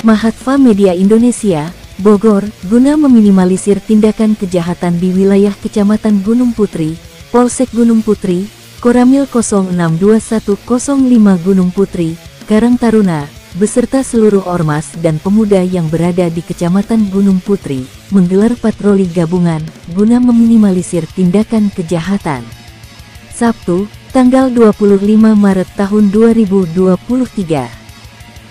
Mahatva Media Indonesia, Bogor, guna meminimalisir tindakan kejahatan di wilayah Kecamatan Gunung Putri, Polsek Gunung Putri, Koramil 062105 Gunung Putri, Karang Taruna, beserta seluruh ormas dan pemuda yang berada di Kecamatan Gunung Putri, menggelar patroli gabungan, guna meminimalisir tindakan kejahatan. Sabtu, tanggal 25 Maret tahun 2023.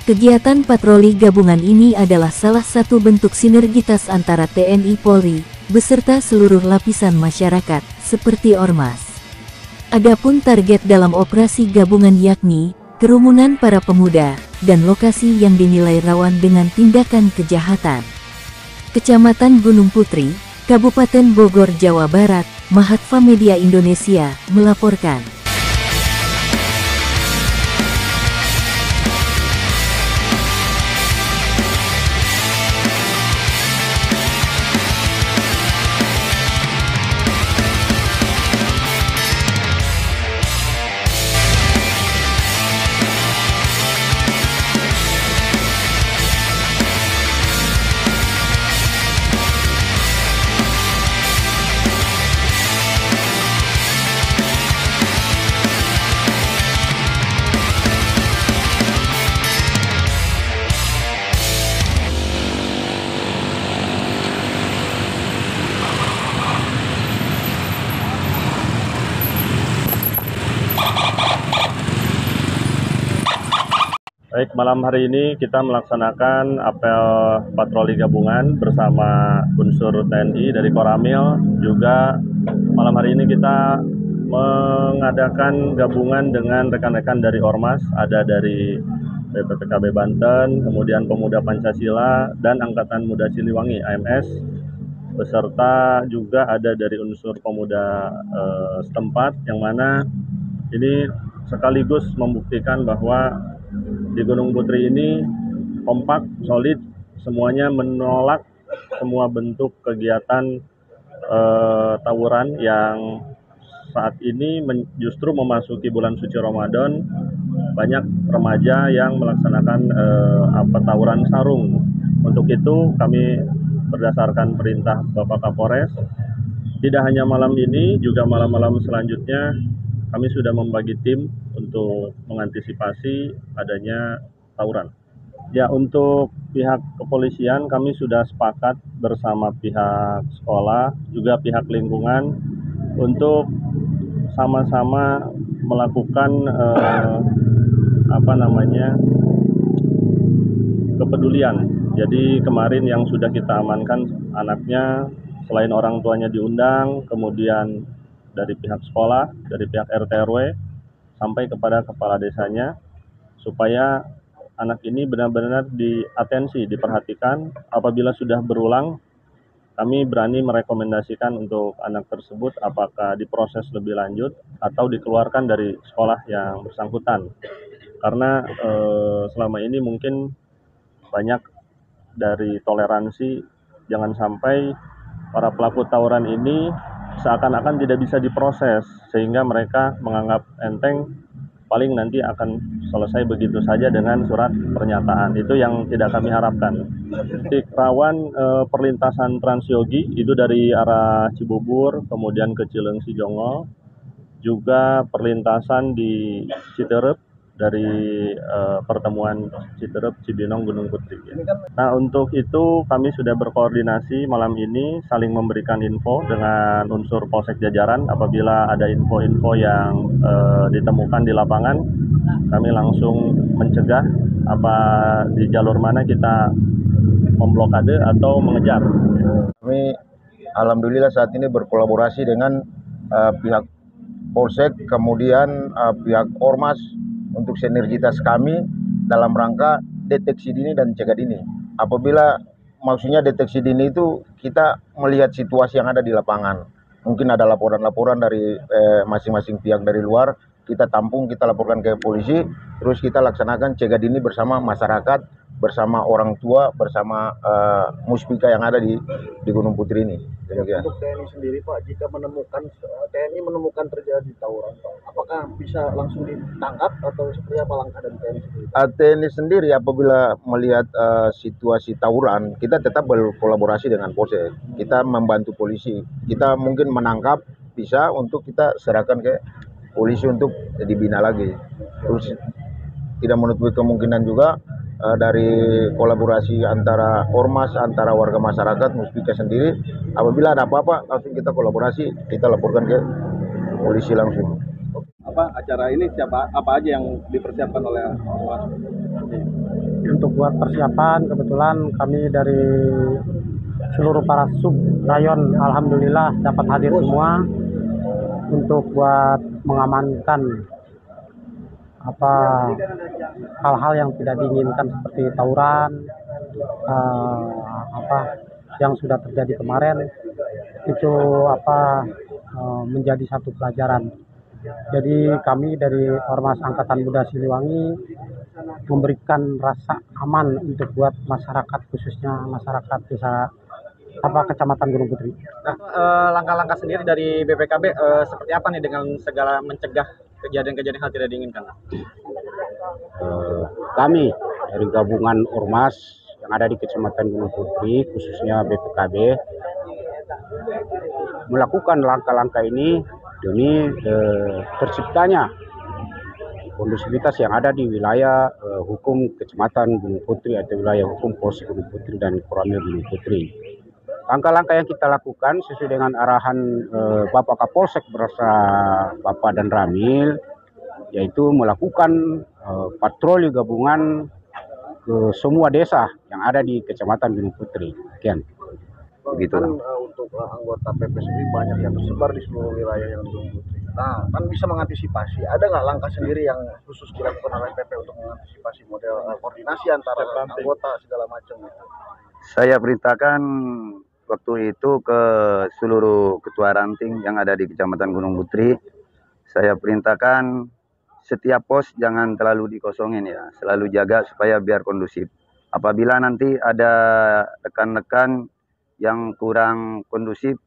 Kegiatan patroli gabungan ini adalah salah satu bentuk sinergitas antara TNI Polri, beserta seluruh lapisan masyarakat, seperti Ormas. Adapun target dalam operasi gabungan yakni, kerumunan para pemuda, dan lokasi yang dinilai rawan dengan tindakan kejahatan. Kecamatan Gunung Putri, Kabupaten Bogor, Jawa Barat, Mahatva Media Indonesia, melaporkan. Baik, malam hari ini kita melaksanakan apel patroli gabungan bersama unsur TNI dari Koramil. Juga malam hari ini kita mengadakan gabungan dengan rekan-rekan dari Ormas, ada dari BPPKB Banten, kemudian Pemuda Pancasila, dan Angkatan Muda Siliwangi AMS, beserta juga ada dari unsur pemuda eh, setempat, yang mana ini sekaligus membuktikan bahwa di Gunung Putri ini kompak, solid, semuanya menolak semua bentuk kegiatan eh, tawuran yang saat ini justru memasuki bulan suci Ramadan banyak remaja yang melaksanakan eh, apa tawuran sarung. Untuk itu kami berdasarkan perintah Bapak Kapolres tidak hanya malam ini juga malam-malam selanjutnya kami sudah membagi tim untuk mengantisipasi adanya tawuran. Ya, untuk pihak kepolisian kami sudah sepakat bersama pihak sekolah, juga pihak lingkungan untuk sama-sama melakukan eh, apa namanya kepedulian. Jadi kemarin yang sudah kita amankan anaknya selain orang tuanya diundang, kemudian dari pihak sekolah, dari pihak RT RW sampai kepada kepala desanya supaya anak ini benar-benar diatensi, diperhatikan. Apabila sudah berulang, kami berani merekomendasikan untuk anak tersebut apakah diproses lebih lanjut atau dikeluarkan dari sekolah yang bersangkutan. Karena eh, selama ini mungkin banyak dari toleransi jangan sampai para pelaku tawuran ini seakan-akan tidak bisa diproses sehingga mereka menganggap enteng paling nanti akan selesai begitu saja dengan surat pernyataan. Itu yang tidak kami harapkan. Titik rawan e, perlintasan Transyogi itu dari arah Cibubur kemudian ke Cilengsi Jongol juga perlintasan di Citerep dari uh, pertemuan Citerep Cibinong Gunung Putri. Ya. Nah untuk itu kami sudah berkoordinasi malam ini saling memberikan info dengan unsur Polsek Jajaran apabila ada info-info yang uh, ditemukan di lapangan kami langsung mencegah apa di jalur mana kita memblokade atau mengejar. Kami alhamdulillah saat ini berkolaborasi dengan uh, pihak Polsek kemudian uh, pihak Ormas untuk sinergitas kami dalam rangka deteksi dini dan cegah dini. Apabila maksudnya deteksi dini itu kita melihat situasi yang ada di lapangan. Mungkin ada laporan-laporan dari eh, masing-masing eh, pihak dari luar, kita tampung, kita laporkan ke polisi, terus kita laksanakan cegah dini bersama masyarakat bersama orang tua, bersama uh, muspika yang ada di di Gunung Putri ini. Demikian. Untuk TNI sendiri Pak, jika menemukan TNI menemukan terjadi tawuran, Pak, apakah bisa langsung ditangkap atau seperti apa langkah dari TNI sendiri? Uh, TNI sendiri apabila melihat uh, situasi tawuran, kita tetap berkolaborasi dengan Polsek. Kita membantu polisi. Kita mungkin menangkap bisa untuk kita serahkan ke polisi untuk dibina lagi. Terus tidak menutup kemungkinan juga uh, dari kolaborasi antara ormas, antara warga masyarakat, Muspika sendiri. Apabila ada apa-apa, langsung kita kolaborasi, kita laporkan ke polisi langsung. Apa acara ini siapa apa aja yang dipersiapkan oleh ormas? Untuk buat persiapan, kebetulan kami dari seluruh para sub rayon, alhamdulillah dapat hadir semua untuk buat mengamankan apa hal-hal yang tidak diinginkan seperti tawuran uh, apa yang sudah terjadi kemarin itu apa uh, menjadi satu pelajaran. Jadi kami dari Ormas Angkatan Muda Siliwangi memberikan rasa aman untuk buat masyarakat khususnya masyarakat desa apa Kecamatan Gunung Putri. Nah, eh, langkah-langkah sendiri dari BPKB uh, seperti apa nih dengan segala mencegah kejadian-kejadian hal tidak diinginkan? Uh, kami dari gabungan ormas yang ada di Kecamatan Gunung Putri, khususnya BPKB, melakukan langkah-langkah ini demi uh, terciptanya kondusivitas yang ada di wilayah uh, hukum Kecamatan Gunung Putri atau wilayah hukum Polsek Gunung Putri dan Koramil Gunung Putri. Langkah-langkah yang kita lakukan sesuai dengan arahan eh, Bapak Kapolsek berasa Bapak dan Ramil, yaitu melakukan eh, patroli gabungan ke semua desa yang ada di Kecamatan Gunung Putri. Sekian. Begitu kan, uh, untuk uh, anggota PP sendiri banyak yang tersebar di seluruh wilayah yang Gunung Putri. Nah, kan bisa mengantisipasi. Ada nggak langkah sendiri yang khusus dilakukan oleh PP untuk mengantisipasi model uh, koordinasi antara anggota segala macam gitu? Saya perintahkan waktu itu ke seluruh ketua ranting yang ada di Kecamatan Gunung Putri. Saya perintahkan setiap pos jangan terlalu dikosongin ya, selalu jaga supaya biar kondusif. Apabila nanti ada rekan-rekan yang kurang kondusif,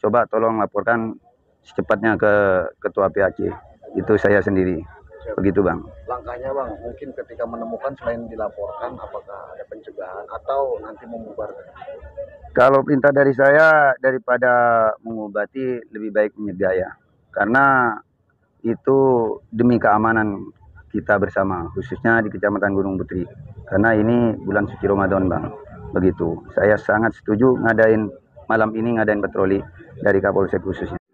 coba tolong laporkan secepatnya ke ketua PAC. Itu saya sendiri. Begitu bang. Langkahnya bang, mungkin ketika menemukan selain dilaporkan, apakah ada pencegahan atau nanti membubarkan? Kalau perintah dari saya daripada mengobati lebih baik menyegah ya. Karena itu demi keamanan kita bersama, khususnya di Kecamatan Gunung Putri. Karena ini bulan suci Ramadan bang. Begitu. Saya sangat setuju ngadain malam ini ngadain patroli dari Kapolsek khususnya.